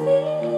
You.